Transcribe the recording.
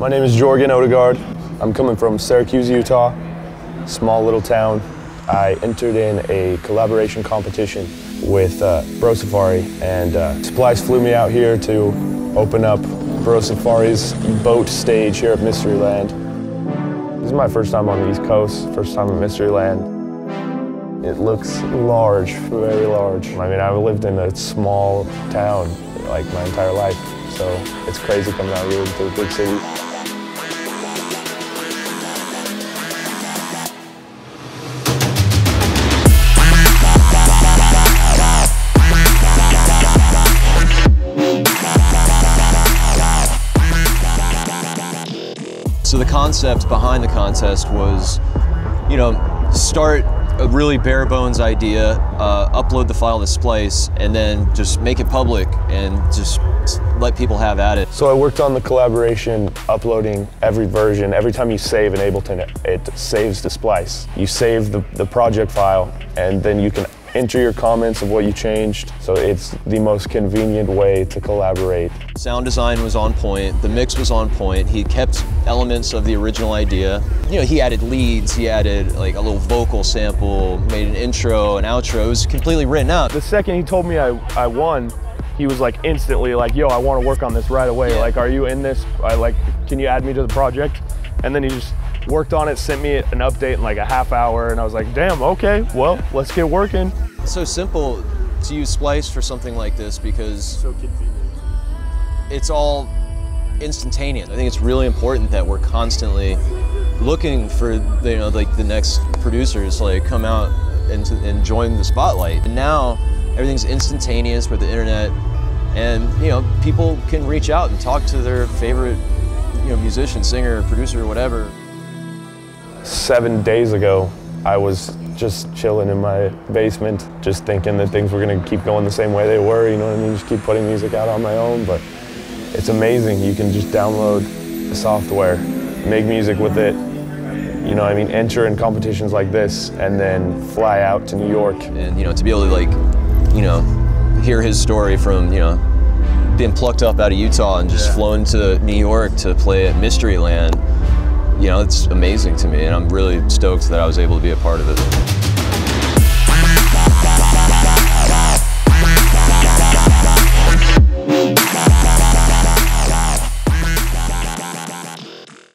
My name is Jorgen Odegard. I'm coming from Syracuse, Utah, small little town. I entered in a collaboration competition with uh, Bro Safari, and uh, Splice flew me out here to open up Bro Safari's boat stage here at Mysteryland. This is my first time on the East Coast, first time at Mysteryland. It looks large, very large. I mean, I've lived in a small town like my entire life, so it's crazy coming out here to a big city. So the concept behind the contest was, you know, start a really bare bones idea, uh, upload the file to Splice, and then just make it public and just let people have at it. So I worked on the collaboration, uploading every version. Every time you save in Ableton, it, it saves to Splice. You save the, the project file, and then you can enter your comments of what you changed. So it's the most convenient way to collaborate. Sound design was on point, the mix was on point. He kept elements of the original idea. You know, he added leads, he added like a little vocal sample, made an intro, an outro. It was completely written out. The second he told me I, I won, he was like instantly like, yo, I want to work on this right away. Yeah. Like, are you in this? I like, can you add me to the project? And then he just worked on it, sent me an update in like a half hour, and I was like, damn, okay, well, let's get working. It's so simple to use Splice for something like this because So convenient. it's all instantaneous. I think it's really important that we're constantly looking for you know like the next producers to, like come out and, to, and join the spotlight. And now everything's instantaneous with the internet, and you know people can reach out and talk to their favorite you know musician, singer, producer, whatever. Seven days ago, I was just chilling in my basement, just thinking that things were gonna keep going the same way they were, you know what I mean? Just keep putting music out on my own, but it's amazing. You can just download the software, make music with it, you know what I mean? Enter in competitions like this, and then fly out to New York. and you know to be able to like you know hear his story from you know being plucked up out of Utah and just Yeah. flown to New York to play at Mysteryland you know it's amazing to me and I'm really stoked that I was able to be a part of it